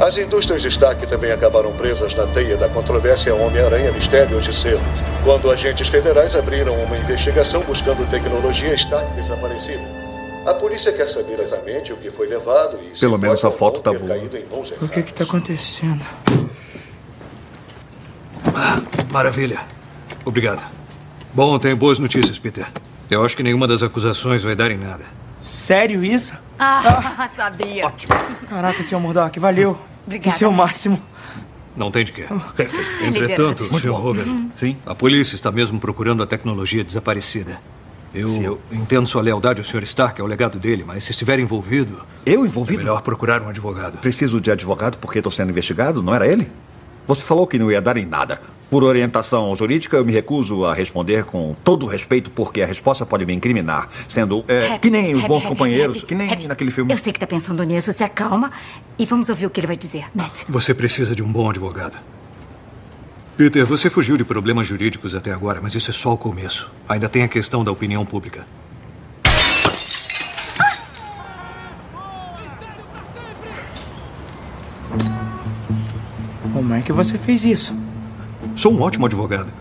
As indústrias Stark também acabaram presas na teia da controvérsia Homem-Aranha Mistério Odisseus, quando agentes federais abriram uma investigação buscando tecnologia Stark desaparecida. A polícia quer saber exatamente o que foi levado e se Pelo menos a foto tá boa. caído em mãos O que que tá acontecendo? Maravilha. Obrigado. Bom, tenho boas notícias, Peter. Eu acho que nenhuma das acusações vai dar em nada. Sério isso? Ah, sabia. Caraca, senhor Murdoch, valeu. Obrigada, Isso é o máximo. Não tem de quê. Perfeito. Entretanto, Sr. Robert, Sim. a polícia está mesmo procurando a tecnologia desaparecida. Eu, eu- entendo sua lealdade ao Sr. Stark, ao legado dele, mas se estiver envolvido, Eu é envolvido? melhor procurar um advogado. Preciso de advogado porque estou sendo investigado, não era ele? Você falou que não ia dar em nada. Por orientação jurídica, eu me recuso a responder com todo respeito, porque a resposta pode me incriminar, sendo é, Happy, que nem os bons Happy, companheiros, Happy, que nem Happy. naquele filme. Eu sei que tá pensando nisso, se acalma e vamos ouvir o que ele vai dizer, Matt. Você precisa de um bom advogado. Peter, você fugiu de problemas jurídicos até agora, mas isso é só o começo. Ainda tem a questão da opinião pública. Como é que você fez isso? Sou um ótimo advogado.